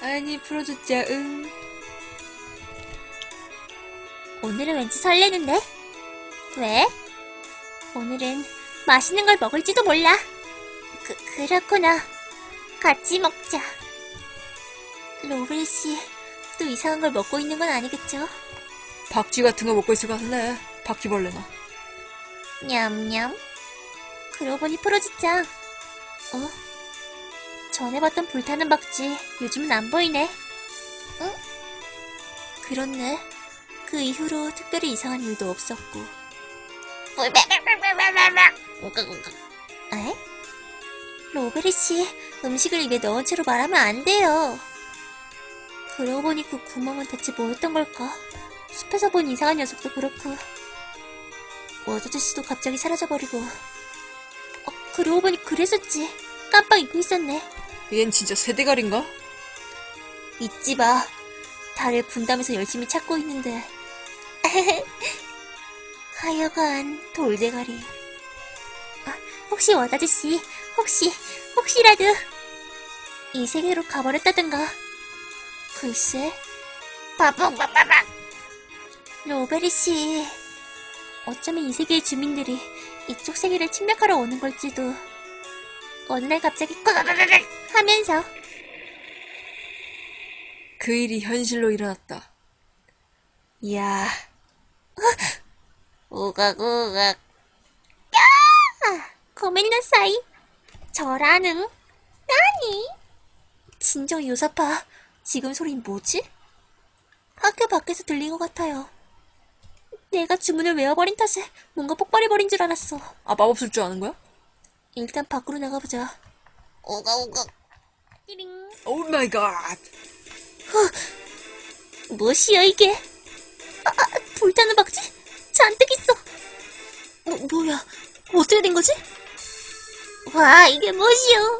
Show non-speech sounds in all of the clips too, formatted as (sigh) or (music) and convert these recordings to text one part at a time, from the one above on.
아니 풀어줬자 응 오늘은 왠지 설레는데? 왜? 오늘은 맛있는 걸 먹을지도 몰라. 그, 그렇구나. 같이 먹자. 로벨 씨, 또 이상한 걸 먹고 있는 건 아니겠죠? 박쥐 같은 거 먹고 있을 것 같네 바퀴벌레나 냠냠. 그러고 보니 프로즈짱. 어? 전에 봤던 불타는 박쥐, 요즘은 안 보이네. 응? 그렇네. 그 이후로 특별히 이상한 일도 없었고. 에? 로베리 씨, 음식을 입에 넣은 채로 말하면 안 돼요. 그러고 보니 그 구멍은 대체 뭐였던 걸까? 숲에서 본 이상한 녀석도 그렇고, 워다드 씨도 갑자기 사라져버리고. 어, 그러고 보니 그랬었지. 깜빡 잊고 있었네. 얘는 진짜 새대가리인가? 잊지 마. 다들 분담해서 열심히 찾고 있는데. (laughs) 하여간 돌대가리. 아, 혹시 워다드 씨, 혹시, 혹시라도 이 세계로 가버렸다든가. 글쎄. 빠빡빠빡. 로베리 씨. 어쩌면 이 세계의 주민들이 이쪽 세계를 침략하러 오는 걸지도. 어느 날 갑자기 꽉 하면서 그 일이 현실로 일어났다 이야 우각우각. 야! 고멘나사이. 저라는 나니? 진정 요사파. 지금 소린 뭐지? 학교 밖에서 들린 것 같아요. 내가 주문을 외워버린 탓에 뭔가 폭발해버린 줄 알았어. 아 마법 쓸 줄 아는 거야? 일단 밖으로 나가보자. 오가오가. 띠링. Oh my God. 무엇이여 이게? 아, 아, 불타는 박쥐? 잔뜩 있어. 뭐, 뭐야? 어떻게 된 거지? 와 이게 무엇이요?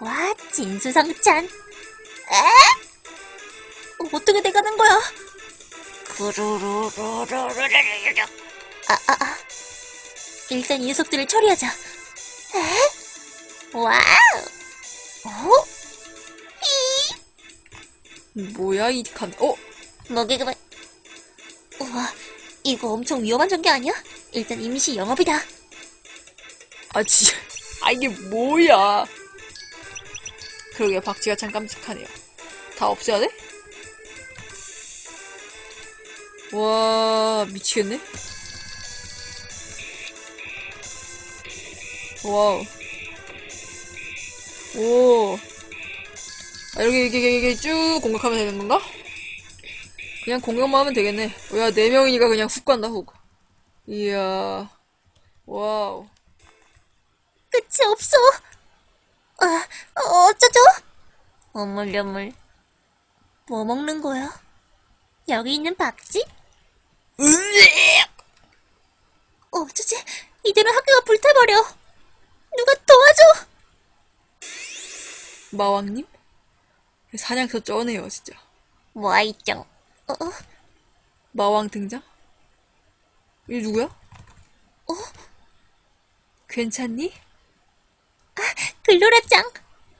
와 진수성찬. 에? 어떻게 돼가는 거야? 구루루루루루루루. 아 아, 아. 일단 이 녀석들을 처리하자. 에? Wow. 어? 히. 뭐야 이 간.. 어? 먹이 그만. 우와, 이거 엄청 위험한 전개 아니야? 일단 임시 영업이다. 아 진짜 아 이게 뭐야 그러게 박쥐가 참 깜찍하네요 다 없애야 돼? 와 미치겠네 wow 오 아, 이렇게 이렇게 쭉 공격하면 되는 건가? 그냥 공격만 하면 되겠네 야 네 명이니까 그냥 훅 간다 훅 이야 wow 끝이 없어. 아, 어쩌죠? 어물려물. 뭐 먹는 거야? 여기 있는 박쥐? 어쩌지? 이대로 학교가 불타버려. 누가 도와줘! 마왕님? 사냥터 쩌네요, 진짜. 와이짱. 어, 어, 마왕 등장? 이 누구야? 어? 괜찮니? 글로라짱.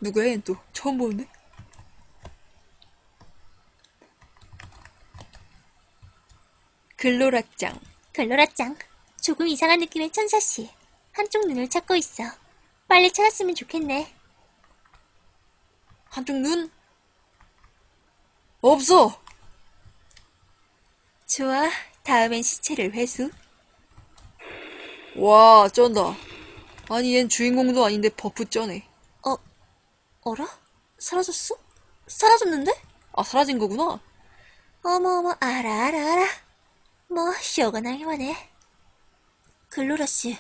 누구야, 얜 또? 처음 보는데? 글로라짱. 글로라짱. 조금 이상한 느낌의 천사씨. 한쪽 눈을 찾고 있어. 빨리 찾았으면 좋겠네. 한쪽 눈? 없어! 좋아. 다음엔 시체를 회수. 와, 쩐다. 아니, 얜 주인공도 아닌데 buff 쩌네. 어, 어라? 사라졌어? 사라졌는데? 아, 사라진 거구나? 어머어머, 알아, 알아, 알아. 뭐, 쇼가 나기만 해. 글로라 씨,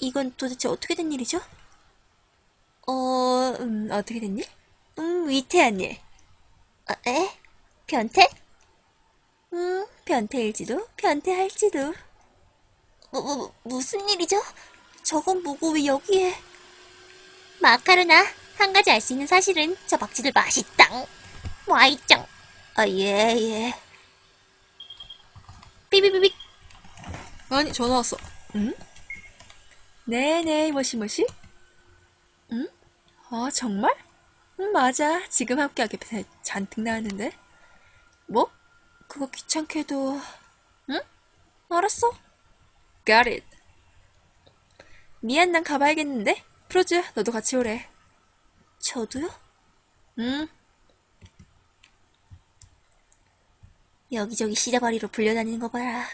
이건 도대체 어떻게 된 일이죠? 어, 음, 어떻게 됐니? 음, 위태한 일. 아, 에? 변태? 음, 변태일지도, 변태할지도. 뭐, 뭐, 무슨 일이죠? 저건 뭐고 왜 여기에? 마카로나, 한 가지 알 수 있는 사실은 저 박쥐들 맛있당. 와이짱. 아, 예, 예. 삐비비비. 아니, 전화 왔어. 응? 네네, 뭐시 뭐시? 응? 아, 정말? 응, 맞아. 지금 배 잔뜩 나왔는데. 뭐? 그거 귀찮게도. 응? 알았어. Got it. 미안, 난 가봐야겠는데? 프로즈, 너도 같이 오래. 저도요? 응. 여기저기 시다바리로 불려다니는 거 봐라.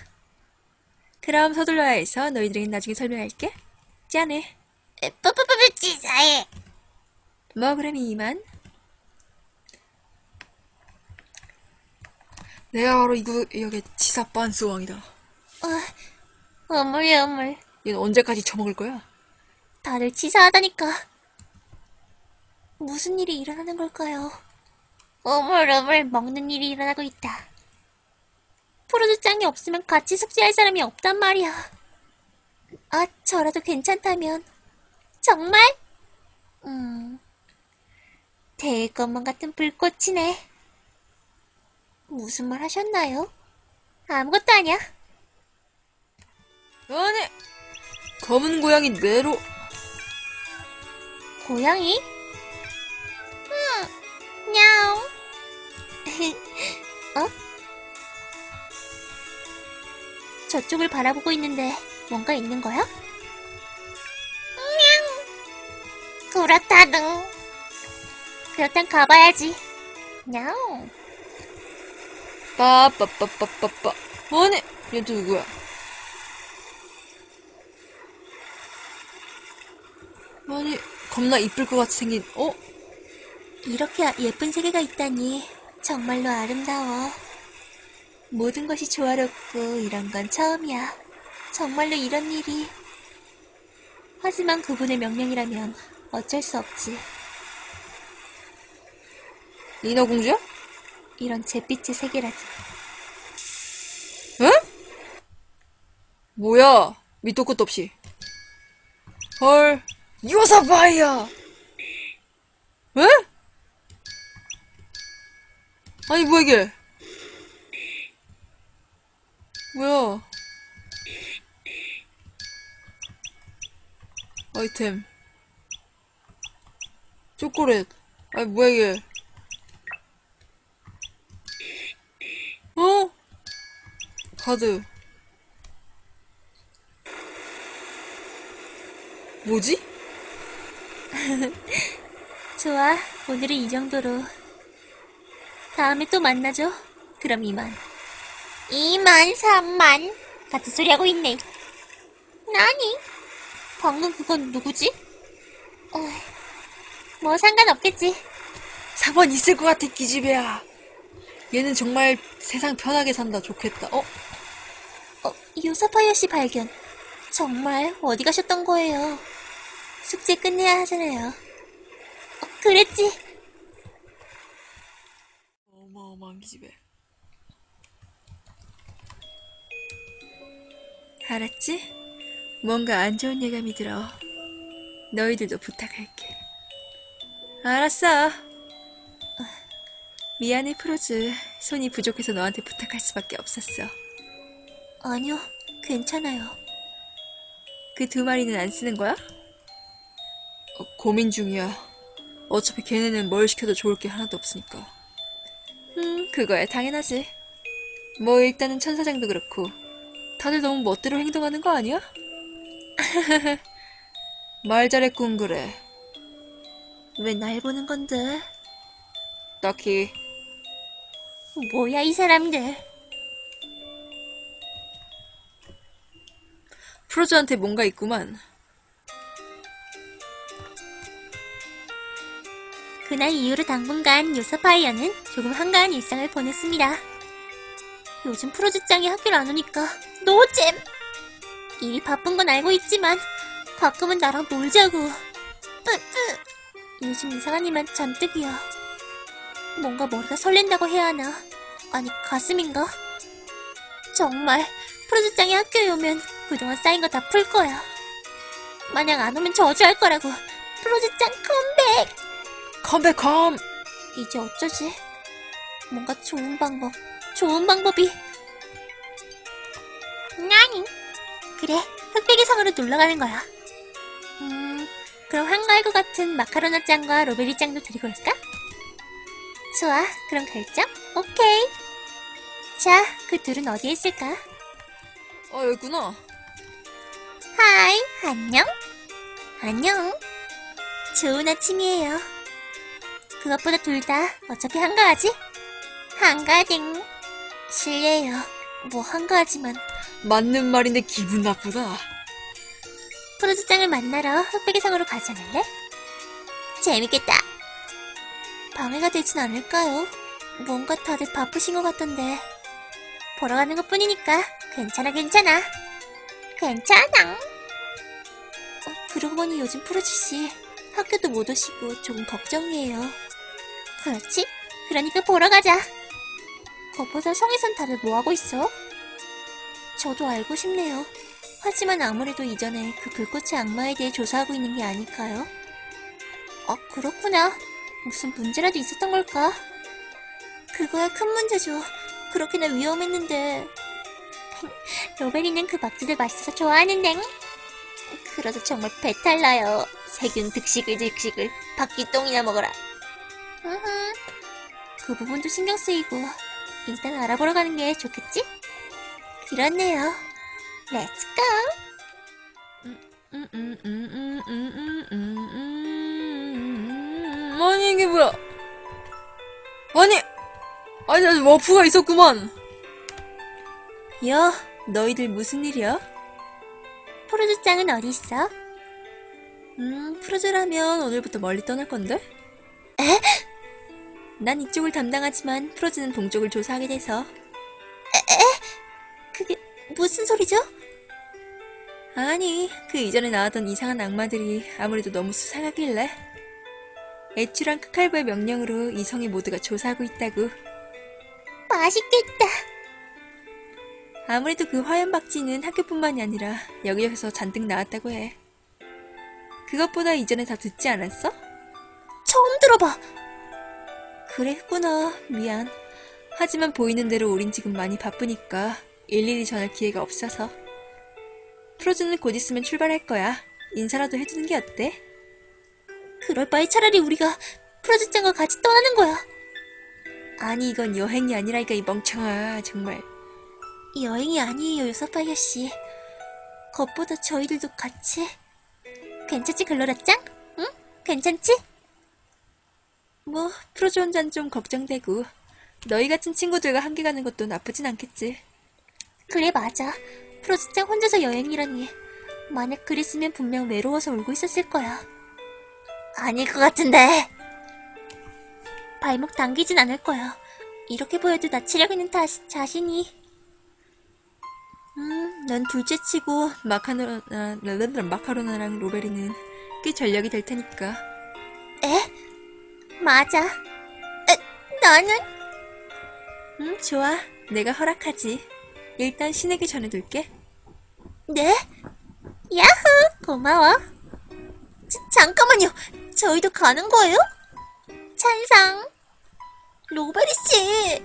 그럼 서둘러야 해서 너희들에겐 나중에 설명할게. 짠해. 뿌뿌뿌뿌 치사해. 뭐 그럼 이만. 내가 바로 이 구역의 치사 빤스왕이다. 어, 어물 어물. 얘는 언제까지 처먹을 거야? 다들 치사하다니까. 무슨 일이 일어나는 걸까요? 어물 어물 먹는 일이 일어나고 있다. 프로듀짱이 없으면 같이 숙제할 사람이 없단 말이야. 아, 저라도 괜찮다면. 정말? 음. 될 것만 같은 불꽃이네. 무슨 말 하셨나요? 아무것도 아니야. 아니! 검은 고양이 네로. 고양이? 응, 냐옹. (laughs) 어? 저쪽을 바라보고 있는데 뭔가 있는 거야? 냥. 그렇다등. 그렇단 가봐야지. 냐옹. 빠빠빠빠빠빠. 아니! 얘또 누구야? 아니, 겁나 이쁠 것 같이 생긴, 어? 이렇게 예쁜 세계가 있다니 정말로 아름다워. 모든 것이 조화롭고 이런 건 처음이야. 정말로 이런 일이. 하지만 그분의 명령이라면 어쩔 수 없지. 인어공주야? 이런 잿빛의 세계라지. 응? 뭐야? 밑도 끝도 없이. 헐, 요사바이야! 에? 아니, 뭐야, 이게? 뭐야? 아이템. 초콜릿. 아니, 뭐야, 이게? 카드. 뭐지? (laughs) 좋아, 오늘은 이 정도로. 다음에 또 만나죠. 그럼 이만. 이만, 삼만. 같은 소리 하고 있네. 나니? 방금 그건 누구지? 어, 뭐 상관없겠지. 4번 있을 것 같아, 기집애야. 얘는 정말 세상 편하게 산다. 좋겠다. 어? 어, 요사파이어 씨 발견. 정말 어디 가셨던 거예요? 숙제 끝내야 하잖아요. 어, 그랬지. 어마어마한 기집애. 알았지? 뭔가 안 좋은 예감이 들어. 너희들도 부탁할게. 알았어. 어, 미안해, 프로즈. 손이 부족해서 너한테 부탁할 수밖에 없었어. 아니요, 괜찮아요. 그 두 마리는 안 쓰는 거야? 어, 고민 중이야. 어차피 걔네는 뭘 시켜도 좋을 게 하나도 없으니까. 음, 그거야 당연하지. 뭐 일단은 천사장도 그렇고 다들 너무 멋대로 행동하는 거 아니야? (laughs) 말 잘했군, 그래. 왜 날 보는 건데? 딱히. 뭐야 이 사람들? 프로즈한테 뭔가 있구만. 그날 이후로 당분간 요사파이어는 조금 한가한 일상을 보냈습니다. 요즘 프로즈짱이 학교를 안 오니까 노잼! 일이 바쁜 건 알고 있지만 가끔은 나랑 놀자고. 요즘 이상한 일만 잔뜩이야. 뭔가 머리가 설렌다고 해야 하나? 아니 가슴인가? 정말 프로즈짱이 학교에 오면 그동안 쌓인 거 다 풀 거야. 만약 안 오면 저주할 거라고. 프로즈짱 Come back! Come back come! 이제 어쩌지? 뭔가 좋은 방법, 좋은 방법이. なに? 그래, 흑백의 성으로 놀러 가는 거야. 음, 그럼 한가할 것 같은 마카로나 짱과 로베리 짱도 데리고 올까? 좋아, 그럼 결정? 오케이. 자, 그 둘은 어디에 있을까? 어, 여기 있구나. 하이, 안녕? 안녕. 좋은 아침이에요. 그것보다 둘 다 어차피 한가하지? 한가딩. 실례요. 뭐 한가하지만 맞는 말인데 기분 나쁘다. 프로즈장을 만나러 흑백의 성으로 가지 않을래? 재밌겠다. 방해가 되진 않을까요? 뭔가 다들 바쁘신 것 같던데. 보러 가는 것 뿐이니까 괜찮아 괜찮아. 괜찮아. 어, 그러고 보니 요즘 프로즈씨 학교도 못 오시고 조금 걱정이에요. 그렇지? 그러니까 보러 가자. 그것보다 성에선 다들 뭐하고 있어? 저도 알고 싶네요. 하지만 아무래도 이전에 그 불꽃의 악마에 대해 조사하고 있는 게 아닐까요? 아, 그렇구나. 무슨 문제라도 있었던 걸까? 그거야 큰 문제죠. 그렇게나 위험했는데. (laughs) 로베리는 그 박쥐들 맛있어서 좋아하는데. 그래서 정말 배탈 나요. 세균 득실득실 박쥐똥이나 먹어라. 그 부분도 신경 쓰이고 일단 알아보러 가는 게 좋겠지? 그렇네요. Let's go! 음, 음, 음, 음, 음, 음, 음, 음. 아니, 이게 뭐야? 아니, 아니, 워프가 있었구만. 야, 너희들 무슨 일이야? 프로즈 짱은 어디 있어? 음, 프로즈라면 오늘부터 멀리 떠날 건데? 에? 난 이쪽을 담당하지만 프로즈는 동쪽을 조사하게 돼서. 그게 무슨 소리죠? 아니, 그 이전에 나왔던 이상한 악마들이 아무래도 너무 수상하길래. 애추랑 크칼브의 명령으로 이 성의 모두가 조사하고 있다고. 맛있겠다. 아무래도 그 화염박쥐는 학교뿐만이 아니라 여기저기서 잔뜩 나왔다고 해. 그것보다 이전에 다 듣지 않았어? 처음 들어봐. 그랬구나. 미안. 하지만 보이는 대로 우린 지금 많이 바쁘니까 일일이 전할 기회가 없어서. 프로즈는 곧 있으면 출발할 거야. 인사라도 해주는 게 어때? 그럴 바에 차라리 우리가 프로즈 짱과 같이 떠나는 거야. 아니 이건 여행이 아니라니까 이 멍청아 정말. 여행이 아니에요, 요사파이어 씨. 겉보다 저희들도 같이. 괜찮지, 글로라 짱? 응? 괜찮지? 뭐 혼자는 좀 걱정되고 너희 같은 친구들과 함께 가는 것도 나쁘진 않겠지. 그래, 맞아. 프로즈 짱 혼자서 여행이라니. 만약 그랬으면 분명 외로워서 울고 있었을 거야. 아닐 것 같은데. 발목 당기진 않을 거야. 이렇게 보여도 나 체력 있는 다, 자신이. 음, 난 둘째 치고 마카로나, 랄랄랄, 마카로나랑 로베리는 꽤 전력이 될 테니까. 에? 맞아. 에, 나는? 음, 좋아. 내가 허락하지. 일단 신에게 전해둘게. 네? 야호! 고마워. 자, 잠깐만요. 저희도 가는 거예요? 찬성. 로베리 씨.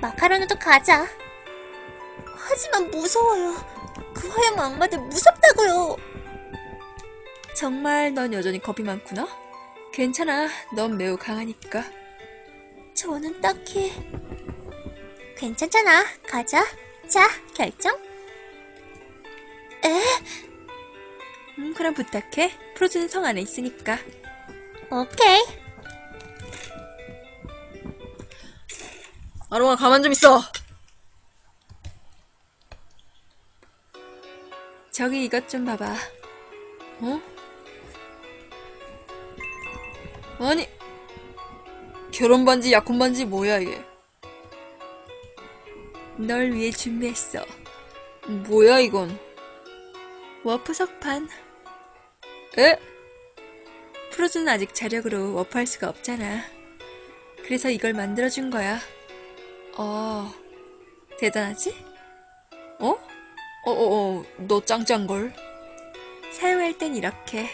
마카로나도 가자. 하지만 무서워요. 그 화염 악마들 무섭다고요. 정말 넌 여전히 겁이 많구나? 괜찮아. 넌 매우 강하니까. 저는 딱히 괜찮잖아. 가자. 자, 결정. 에? 음, 그럼 부탁해. 프로즈는 성 안에 있으니까. 오케이. 아롱아, 가만 좀 있어! 저기 이것 좀 봐봐. 어? 아니, 결혼 반지, 약혼 반지 뭐야 이게? 널 위해 준비했어. 뭐야 이건? 워프 석판. 에? 프로즈는 아직 자력으로 warp할 수가 없잖아. 그래서 이걸 만들어준 거야. 어, 대단하지? 어? 어어어, 너 짱짱걸. 사용할 땐 이렇게